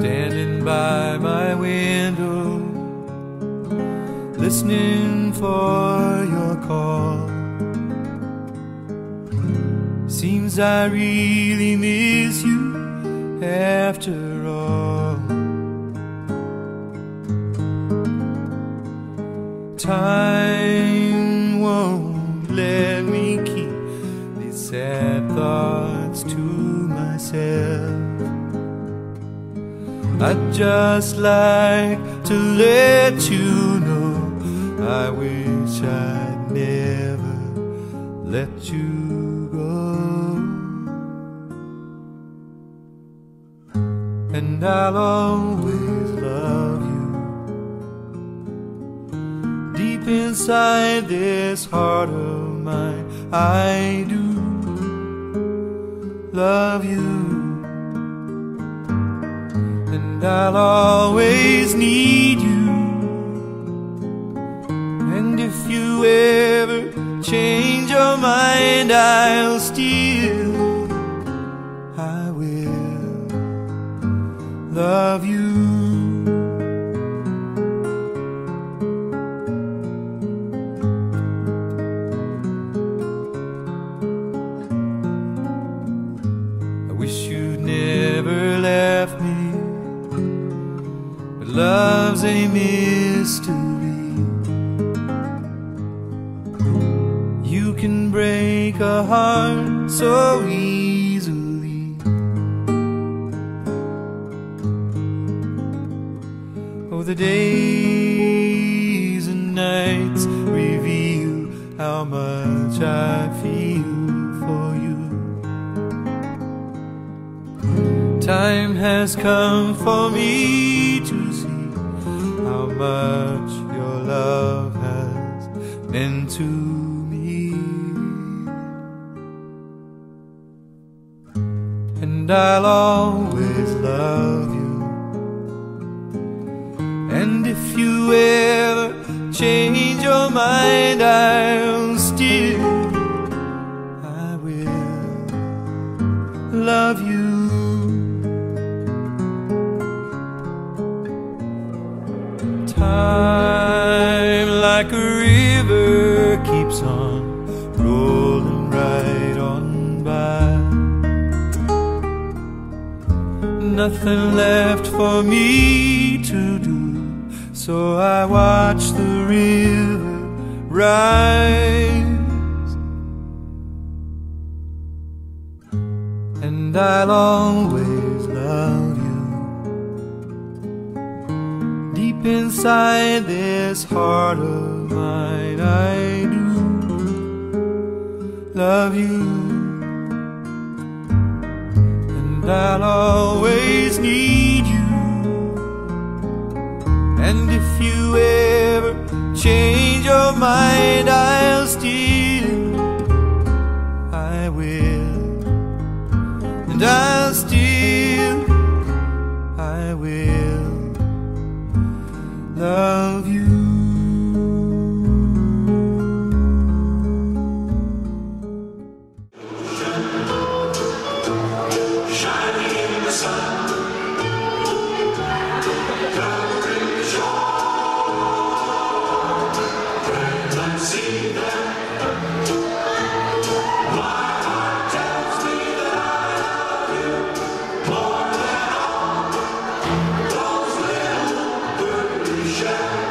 standing by my window, listening for your call. Seems I really miss you after all. Time won't let me keep these sad thoughts to myself. I'd just like to let you know I wish I'd never let you go. And I'll always love you deep inside this heart of mine. I do love you and I'll always need you. And if you ever change your mind, I'll still, I will love you. A mystery. You can break a heart so easily. Oh, the days and nights reveal how much I feel for you. Time has come for me to see how much your love has meant to me. And I'll always love you. And if you ever change your mind, I'll still, I will love you. Like a river keeps on rolling right on by. Nothing left for me to do, so I watch the river rise. And I'll always inside this heart of mine. I do love you, and I'll always need you. And if you ever change your mind, I'll still, I will, and I'll still, I will Shine.